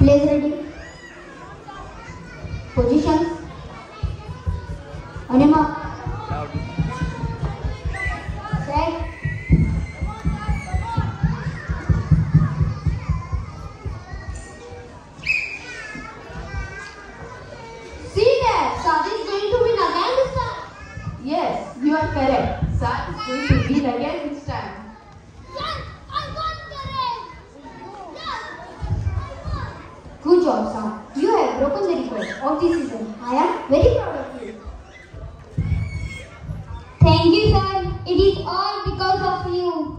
Place ready position अनेमा Job, You have broken the record of this season. I am very proud of you. Thank you, sir. It is all because of you.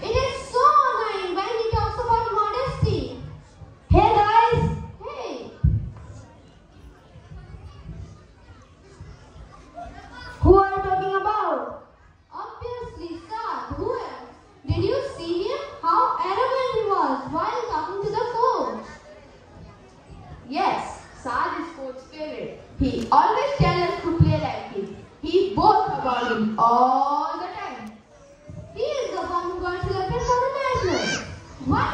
it is so annoying when he talks about modesty. Hey guys, Hey, who are you talking about? obviously, Saad. Who else? Did you see him? How arrogant he was while talking to the coach. Yes, Saad is coach favorite. He always tells us to play like him. He boasts about him all the time. He is the one who got selected for the national. Why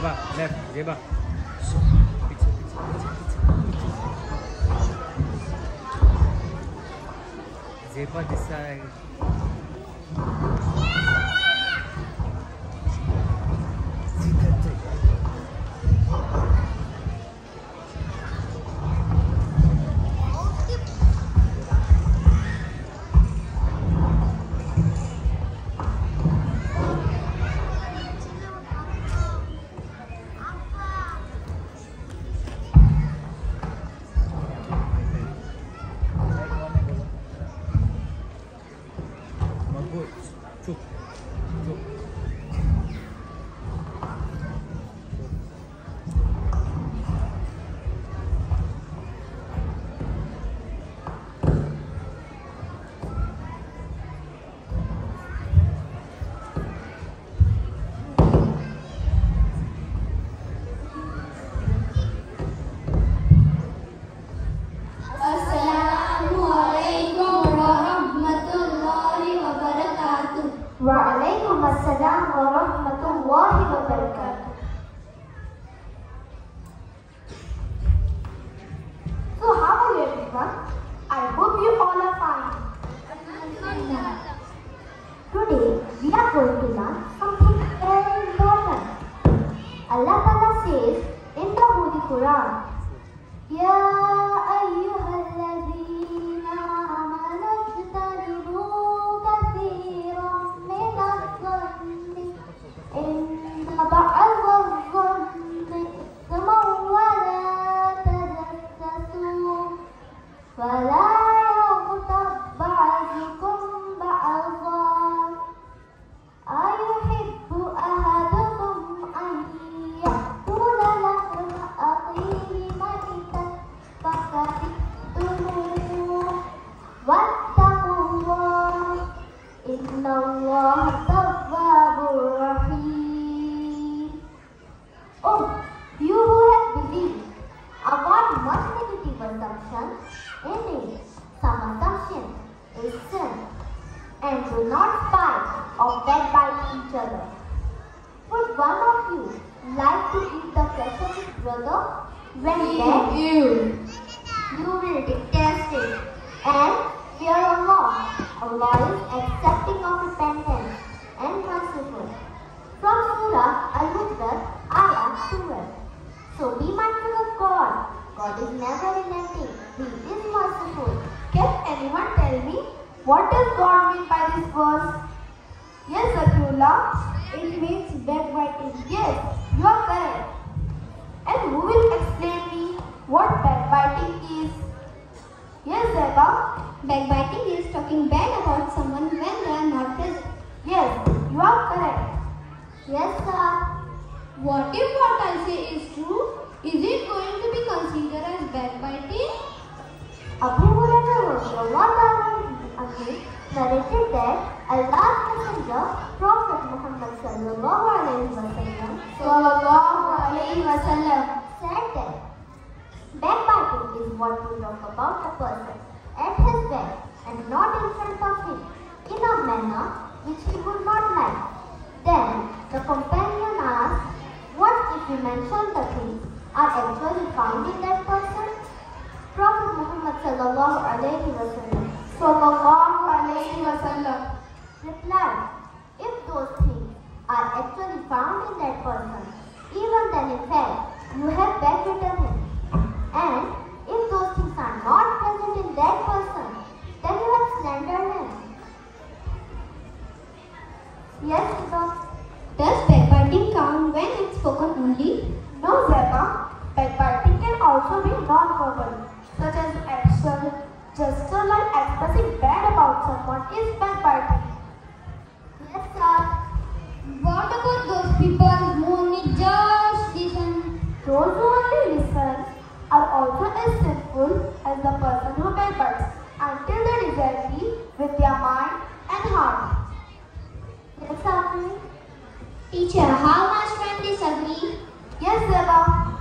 river, left, river. So, pizza, pizza, pizza, pizza. Zebra this side. The Holy Quran, Some assumptions is sin, and do not fight or backbite each other. Would one of you like to eat the flesh of his brother? When dead, You. you will detest it and fear Allah. Allah is accepting of repentance and merciful. From Surah Al-Muddar, Ayah 12. So be mindful of God. God is never What does God mean by this verse? Yes, Akrula, it means backbiting. Yes, you are correct. And who will explain me what backbiting is? Yes, Zeba, backbiting is talking bad about someone when Messenger, Prophet Muhammad sallallahu alayhi wa sallam, Sallallahu alayhi wa sallam. said that backbiting is what you talk about a person at his back and not in front of him in a manner which he would not like. Then the companion asked, What if we mention the things are actually found in that person? Prophet Muhammad sallallahu alayhi wa sallam Sallallahu alayhi wa sallam. replied, If those things are actually found in that person, even then in fact you have backbitten him. And if those things are not present in that person, then you have slandered him. Yes, Shiva. Does backbiting count when it's spoken only? No, Zeba. Backbiting can also be non-verbal, such as action, gesture like expressing bad about someone is backbiting. What about those people who only just listen? Those who only listen are also as sinful as the person who backbites until they disagree with their mind and heart. Yes, Afri. Teacher, how much when disagree? Yes, Zeba.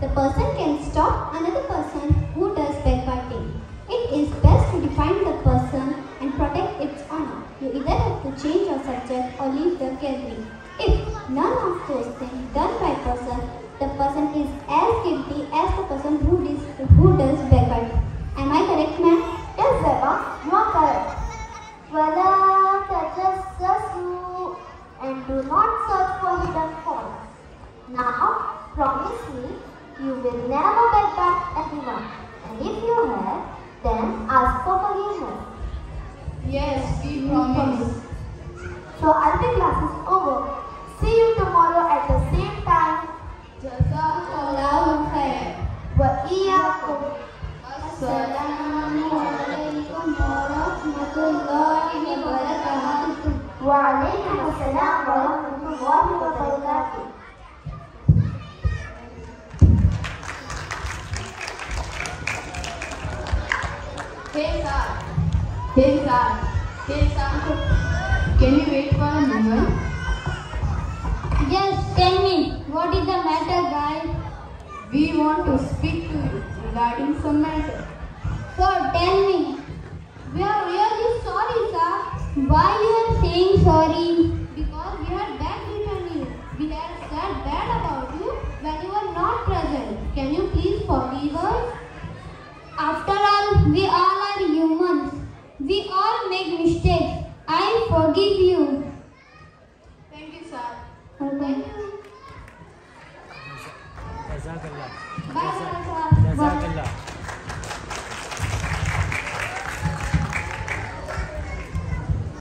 The person can stop You either have to change your subject or leave the gathering. If none of those things done by person, the person is as guilty as the person warahmatullahi wabarakatuh. وعليكم السلام ورحمة الله وبركاته. Hey sir. Hey sir. Hey sir. Can you wait for a moment? Yes, tell me, what is the matter, guys? We want to speak to you regarding some matter. Sir, tell me. We are really sorry, sir. why you are saying sorry? Because we had backbitten you. We had said bad about you when you were not present. Can you please forgive us? After all, we all are humans. We all make mistakes.